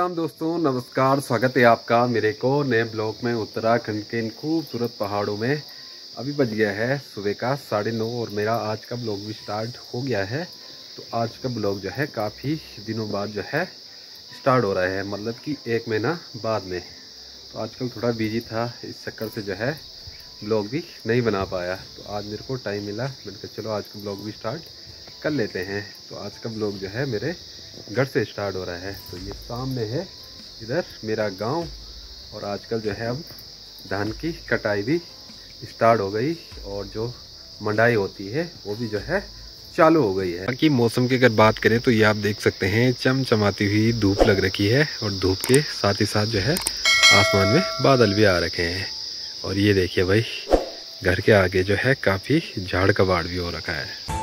राम दोस्तों, नमस्कार, स्वागत है आपका मेरे को नए ब्लॉग में उत्तराखंड के इन खूबसूरत पहाड़ों में। अभी बज गया है सुबह का साढ़े नौ और मेरा आज का ब्लॉग भी स्टार्ट हो गया है। तो आज का ब्लॉग जो है काफ़ी दिनों बाद जो है स्टार्ट हो रहा है मतलब कि एक महीना बाद में। तो आजकल थोड़ा बिज़ी था, इस चक्कर से जो है ब्लॉग भी नहीं बना पाया। तो आज मेरे को टाइम मिला, मैंने कहा चलो आज का ब्लॉग भी स्टार्ट कर लेते हैं। तो आज का ब्लॉग जो है मेरे घर से स्टार्ट हो रहा है। तो ये सामने है, इधर मेरा गाँव, और आजकल जो है अब धान की कटाई भी स्टार्ट हो गई, और जो मंडाई होती है, वो भी जो है चालू हो गई है। बाकी मौसम की अगर बात करें तो ये आप देख सकते हैं, चमचमाती हुई धूप लग रखी है, और धूप के साथ ही साथ जो है आसमान में बादल भी आ रखे हैं। और ये देखिए भाई, घर के आगे जो है काफ़ी झाड़ कबाड़ भी हो रखा है।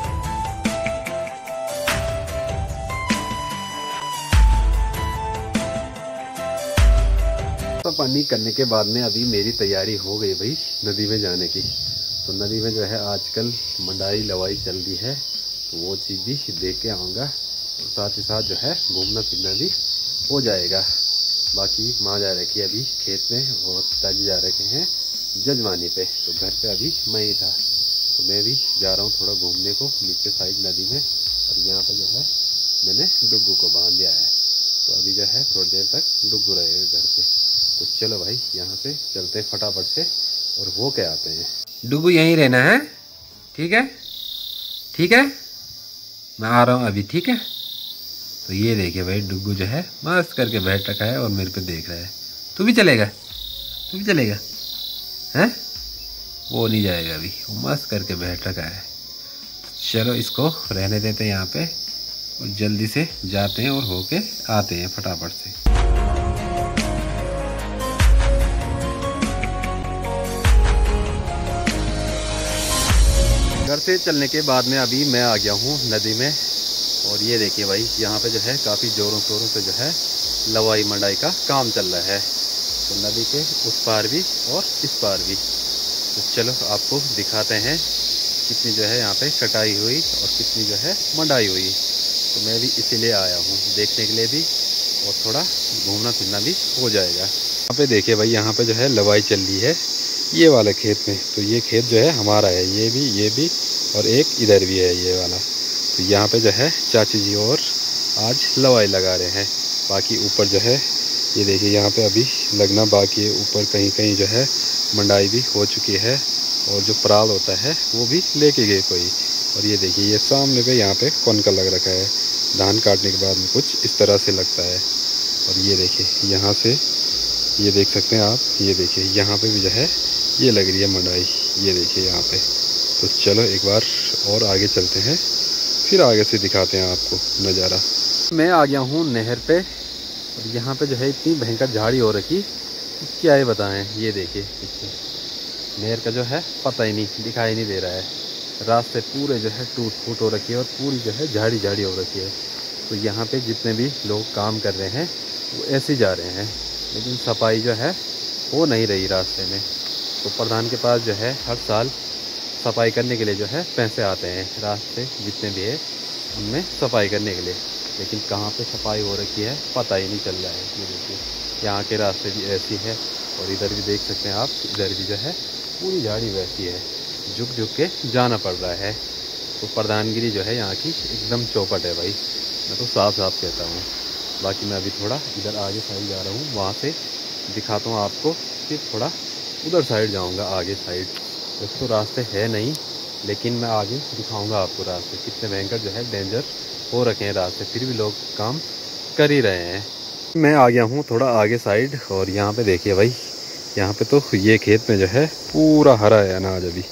पानी करने के बाद में अभी मेरी तैयारी हो गई भाई नदी में जाने की। तो नदी में जो है आजकल मंडाई लवाई चल रही है तो वो चीज़ भी देख के आऊँगा। और साथ ही साथ जो है घूमना फिरना भी हो जाएगा। बाकी माँ जा रखी है अभी खेत में और पिताजी जा रखे हैं जजवानी पे। तो घर पे अभी मैं ही था। तो मैं भी जा रहा हूँ थोड़ा घूमने को नीचे साइड नदी में। और यहाँ पर जो है मैंने डुग्गू को बाँध दिया है। तो अभी जो है थोड़ी देर तक डुग्गू रहेगा घर पे। तो चलो भाई, यहाँ से चलते फटाफट से और वो के आते हैं। डुगू यहीं रहना है, ठीक है? ठीक है? मैं आ रहा हूँ अभी, ठीक है? तो ये देखिए भाई डुगू जो है, मस्त करके बैठ रखा है और मेरे को देख रहा है। तू भी चलेगा? तू भी चलेगा? हैं? वो नहीं जाएगा अभी। मस्त करके बैठ रखा है। चलो इसको रहने देते हैं यहाँ पे और जल्दी से जाते हैं और होके आते हैं फटाफट से। घर से चलने के बाद में अभी मैं आ गया हूँ नदी में। और ये देखिए भाई, यहाँ पे जो है काफ़ी ज़ोरों शोरों से जो है लवाई मंडाई का काम चल रहा है। तो नदी के उस पार भी और इस पार भी। तो चलो आपको दिखाते हैं कितनी जो है यहाँ पे कटाई हुई और कितनी जो है मंडाई हुई। तो मैं भी इसीलिए आया हूँ देखने के लिए भी और थोड़ा घूमना फिरना भी हो जाएगा। यहाँ पे देखिए भाई, यहाँ पे जो है लवाई चल रही है ये वाले खेत में। तो ये खेत जो है हमारा है, ये भी ये भी और एक इधर भी है ये वाला। तो यहाँ पे जो है चाची जी और आज लवाई लगा रहे हैं। बाकी ऊपर जो है, ये देखिए यहाँ पे अभी लगना बाकी है। ऊपर कहीं कहीं जो है मंडाई भी हो चुकी है और जो पराल होता है, वो भी लेके गए कोई। और ये देखिए, ये सामने पे यहाँ पे कौन का लग रखा है। धान काटने के बाद में कुछ इस तरह से लगता है। और ये देखिए, यहाँ से ये देख सकते हैं आप। ये देखिए, यहाँ पे भी जो है, ये लग रही है मंडाई। ये देखिए यहाँ पे। तो चलो एक बार और आगे चलते हैं। फिर आगे से दिखाते हैं आपको नज़ारा। मैं आ गया हूँ नहर पे। और यहाँ पे जो है इतनी भयंकर झाड़ी हो रखी। क्या है बताएँ, ये देखिए पीछे नहर का जो है पता ही नहीं, दिखाई नहीं दे रहा है। रास्ते पूरे जो है टूट फूट हो रखी है और पूरी जो है झाड़ी झाड़ी हो रखी है। तो यहाँ पे जितने भी लोग काम कर रहे हैं, वो ऐसे जा रहे हैं। लेकिन सफ़ाई जो है हो नहीं रही रास्ते में। तो प्रधान के पास जो है हर साल सफ़ाई करने के लिए जो है पैसे आते हैं रास्ते जितने भी है उनमें सफ़ाई करने के लिए। लेकिन कहाँ पे सफ़ाई हो रखी है, पता ही नहीं चल रहा है। ये देखिए, यहाँ के रास्ते भी ऐसी है और इधर भी देख सकते हैं आप, इधर भी जो है पूरी झाड़ी वैसी है। झुक झुक के जाना पड़ रहा है। तो प्रधानगिरी जो है यहाँ की एकदम चौपट है भाई। मैं तो साफ़ साफ़ कहता हूँ। बाकी मैं अभी थोड़ा इधर आगे साइड जा रहा हूँ। वहाँ से दिखाता हूँ आपको फिर थोड़ा उधर साइड जाऊँगा, आगे साइड। वैसे तो रास्ते है नहीं, लेकिन मैं आगे दिखाऊँगा आपको रास्ते, कितने भयंकर जो है डेंजर हो रखे हैं रास्ते, फिर भी लोग काम कर ही रहे हैं। मैं आ गया हूँ थोड़ा आगे साइड और यहाँ पे देखिए भाई, यहाँ पे तो ये खेत में जो है पूरा हरा है अनाज अभी,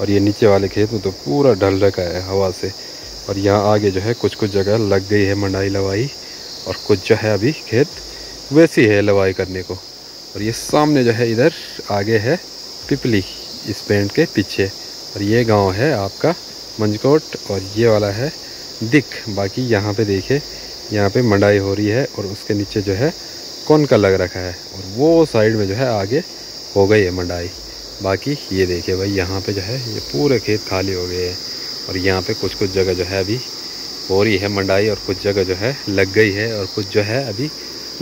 और ये नीचे वाले खेत में तो पूरा ढल रखा है हवा से, और यहाँ आगे जो है कुछ कुछ जगह लग गई है मंडाई लवाई, और कुछ जो है अभी खेत वैसी है लवाई करने को। और ये सामने जो है इधर आगे है पिपली। इस पेंट के पीछे। और ये गाँव है आपका मंजकोट, और ये वाला है दिख। बाकी यहाँ पे देखे, यहाँ पे मंडाई हो रही है और उसके नीचे जो है कौन का लग रखा है। और वो साइड में जो है आगे हो गई है मंडाई। बाकी ये देखिए भाई, यहाँ पे जो है ये पूरे खेत खाली हो गए हैं। और यहाँ पे कुछ कुछ जगह जो है अभी हो रही है मंडाई और कुछ जगह जो है लग गई है और कुछ जो है अभी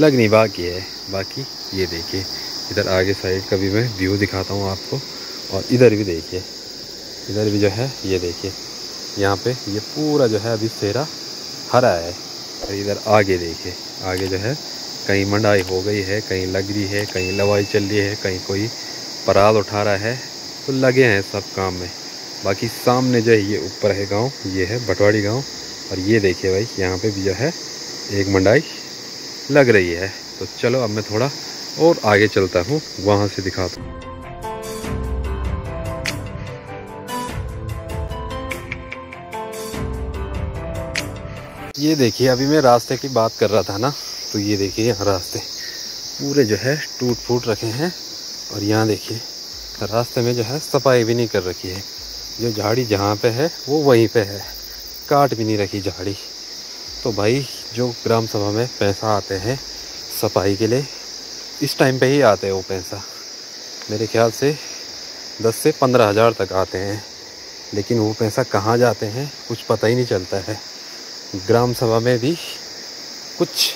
लगनी बाकी है। बाकी ये देखिए इधर आगे साइड का भी मैं व्यू दिखाता हूँ आपको। और इधर भी देखिए, इधर भी जो है, ये देखिए, यहाँ पे ये पूरा जो है अभी सेरा हरा है। और इधर आगे देखिए, आगे जो है कहीं मंडाई हो गई है, कहीं लग रही है, कहीं लवाई चल रही है, कहीं कोई पराल उठा रहा है तो लगे हैं सब काम में। बाकी सामने जो है ये ऊपर है गाँव, ये है बटवाड़ी गाँव। और ये देखिए भाई, यहाँ पे भी जो है एक मंडाई लग रही है। तो चलो अब मैं थोड़ा और आगे चलता हूँ, वहाँ से दिखाता हूँ। ये देखिए, अभी मैं रास्ते की बात कर रहा था ना तो ये देखिए यहाँ रास्ते पूरे जो है टूट फूट रखे हैं और यहाँ देखिए, रास्ते में जो है सफ़ाई भी नहीं कर रखी है। जो झाड़ी जहाँ पे है, वो वहीं पे है। काट भी नहीं रखी झाड़ी। तो भाई, जो ग्राम सभा में पैसा आते हैं सफ़ाई के लिए, इस टाइम पे ही आते हैं वो पैसा। मेरे ख्याल से दस से पंद्रह हज़ार तक आते हैं। लेकिन वो पैसा कहाँ जाते हैं, कुछ पता ही नहीं चलता है। ग्राम सभा में भी कुछ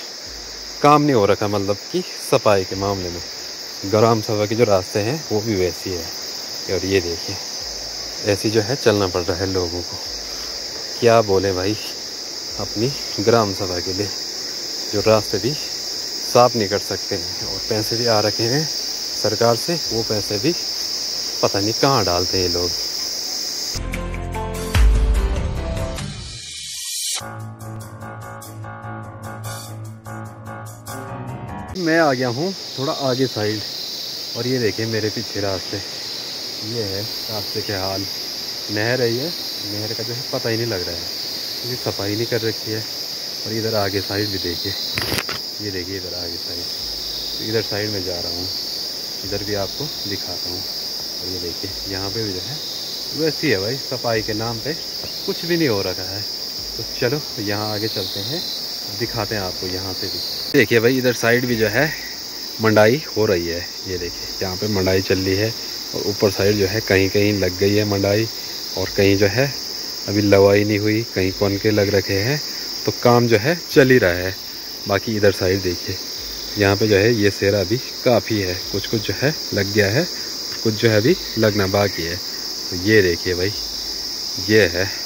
काम नहीं हो रखा मतलब कि सफ़ाई के मामले में। ग्राम सभा के जो रास्ते हैं, वो भी वैसी है और ये देखिए, ऐसी जो है चलना पड़ रहा है लोगों को। क्या बोले भाई, अपनी ग्राम सभा के लिए जो रास्ते भी साफ़ नहीं कर सकते हैं, और पैसे भी आ रखे हैं सरकार से, वो पैसे भी पता नहीं कहाँ डालते हैं लोग। मैं आ गया हूँ थोड़ा आगे साइड। और ये देखिए मेरे पीछे रास्ते। ये है रास्ते के हाल। नहर है ये। नहर का जो है पता ही नहीं लग रहा है। क्योंकि सफ़ाई नहीं कर रखी है। और इधर आगे साइड भी देखिए। ये देखिए इधर आगे साइड। तो इधर साइड में जा रहा हूँ। इधर भी आपको दिखाता हूँ। और ये देखिए, यहाँ पे भी जो है, वैसी है भाई। सफ़ाई के नाम पे कुछ भी नहीं हो रखा है। तो चलो, यहाँ आगे चलते हैं। दिखाते हैं आपको यहाँ से भी। देखिए भाई, इधर साइड भी जो है, मंडाई हो रही है। ये देखिए, यहाँ पे मंडाई चल रही है और ऊपर साइड जो है कहीं कहीं लग गई है मंडाई और कहीं जो है, अभी लवाई नहीं हुई, कहीं कौन के लग रखे हैं तो काम जो है, चल ही रहा है। बाकी इधर साइड देखिए, यहाँ पे जो है, ये सेरा अभी काफ़ी है। कुछ कुछ जो है, लग गया है, कुछ जो है, अभी लगना बाकी है। तो ये देखिए भाई, ये है।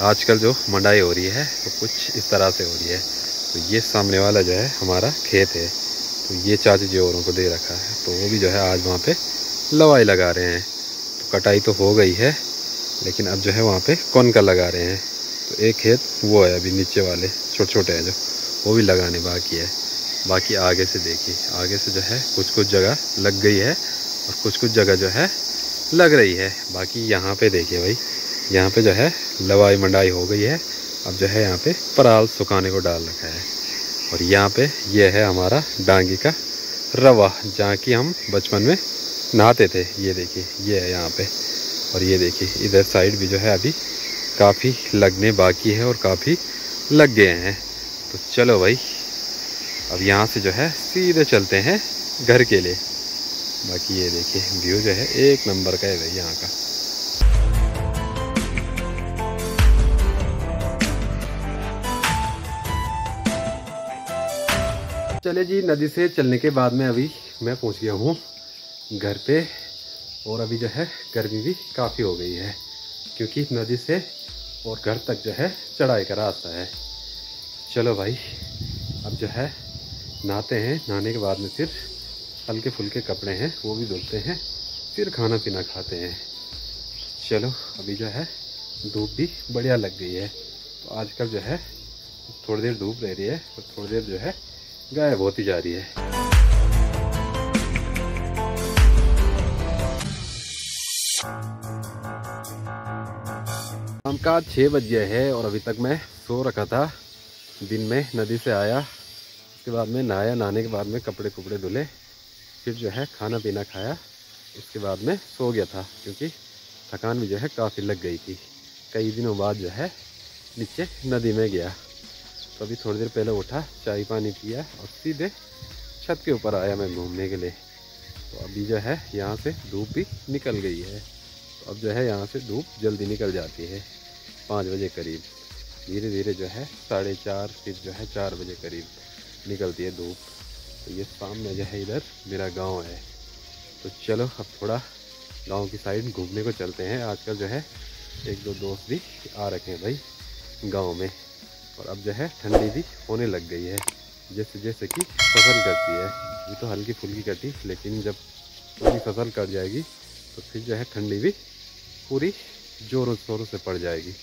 आजकल जो मंडाई हो रही है तो कुछ इस तरह से हो रही है। तो ये सामने वाला जो है, हमारा खेत है। तो ये चाची जी औरों को दे रखा है। तो वो भी जो है, आज वहाँ पे लवाई लगा रहे हैं। तो कटाई तो हो गई है, लेकिन अब जो है, वहाँ पे कौन का लगा रहे हैं। तो एक खेत वो है अभी नीचे वाले छोटे छोटे हैं जो, वो भी लगाने बाकी है। बाकी आगे से देखिए, आगे से जो है कुछ कुछ जगह लग गई है और कुछ कुछ जगह जो है, लग रही है। बाकी यहाँ पे देखिए भाई, यहाँ पे जो है लवाई मंडाई हो गई है। अब जो है यहाँ पे पराल सुखाने को डाल रखा है। और यहाँ पे ये है हमारा डांगी का रवा, जहाँ की हम बचपन में नहाते थे। ये देखिए, ये है यहाँ पे। और ये देखिए, इधर साइड भी जो है अभी काफ़ी लगने बाकी है और काफ़ी लग गए हैं। तो चलो भाई, अब यहाँ से जो है सीधे चलते हैं घर के लिए। बाकी ये देखिए, व्यू जो है एक नंबर का है भाई यहाँ का। चले जी, नदी से चलने के बाद में अभी मैं पहुँच गया हूँ घर पे। और अभी जो है, गर्मी भी काफ़ी हो गई है, क्योंकि नदी से और घर तक जो है, चढ़ाई का रास्ता है। चलो भाई, अब जो है, नहाते हैं। नहाने के बाद में फिर हल्के फुल्के कपड़े हैं, वो भी धुलते हैं, फिर खाना पीना खाते हैं। चलो, अभी जो है, धूप भी बढ़िया लग गई है। तो आजकल जो है, थोड़ी देर धूप रह रही है, और थोड़ी देर जो है गायब होती जा रही है। शाम का छः बज गया है और अभी तक मैं सो रखा था। दिन में नदी से आया, उसके बाद में नहाया, नहाने के बाद में कपड़े कुपड़े धुले, फिर जो है खाना पीना खाया, उसके बाद में सो गया था, क्योंकि थकान भी जो है काफ़ी लग गई थी। कई दिनों बाद जो है नीचे नदी में गया। तो अभी थोड़ी देर पहले उठा, चाय पानी पिया और सीधे छत के ऊपर आया मैं घूमने के लिए। तो अभी जो है, यहाँ से धूप भी निकल गई है। तो अब जो है, यहाँ से धूप जल्दी निकल जाती है, पाँच बजे करीब। धीरे धीरे जो है, साढ़े चार, फिर जो है, चार बजे करीब निकलती है धूप। तो ये सामने जो है, इधर मेरा गाँव है। तो चलो, अब थोड़ा गाँव की साइड घूमने को चलते हैं। आजकल जो है, एक दो दोस्त भी आ रखे हैं भाई, गाँव में। और अब जो है ठंडी भी होने लग गई है। जैसे जैसे कि फ़सल कटती है। ये तो हल्की फुल्की कटी लेकिन जब पूरी फ़सल कट जाएगी तो फिर जो है ठंडी भी पूरी ज़ोरों शोरों से पड़ जाएगी।